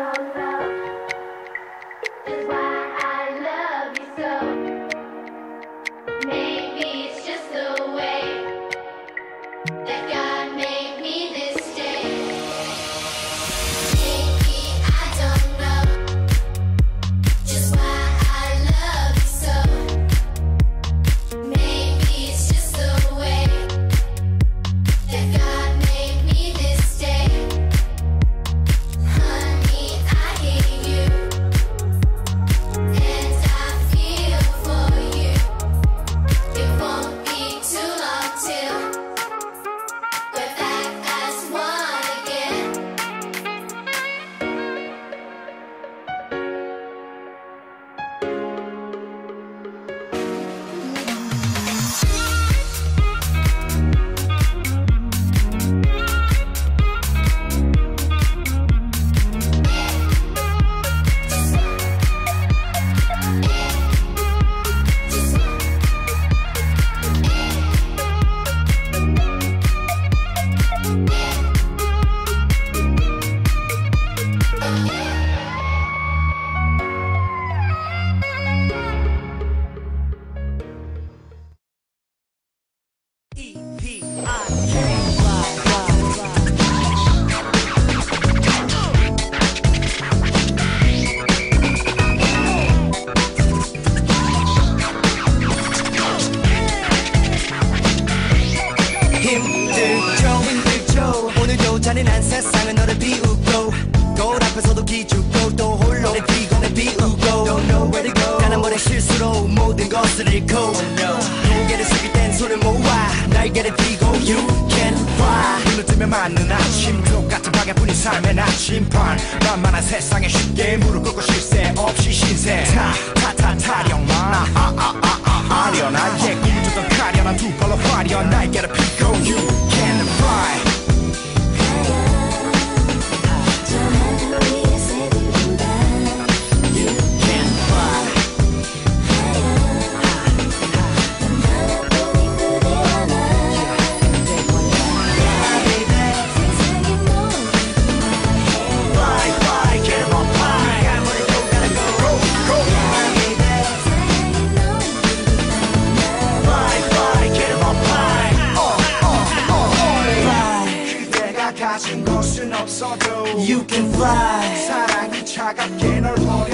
don't 힘들죠 힘들죠 오늘도 잔인한 세상은 너를 비우고 거울 앞에서도 기죽고 또 홀로 내 비건을 비우고 Don't know where to go 단 한 번의 실수로 모든 것을 잃고 oh, no. 손을 모아 날개를 펴고 You can fly. 눈을 뜨면 맞는 아침 똑같은 방향뿐인 삶의 나침반. 만만한 세상에 쉽게 무릎 꿇고 쉴새 없이 신세. 타타타 타령만. 아아아아 아련한 예 꿈을 쫓던 가련한 두 발로 화려한 날개를 가 가진 것은 없어도 You can fly 사랑이 차갑게 널 버려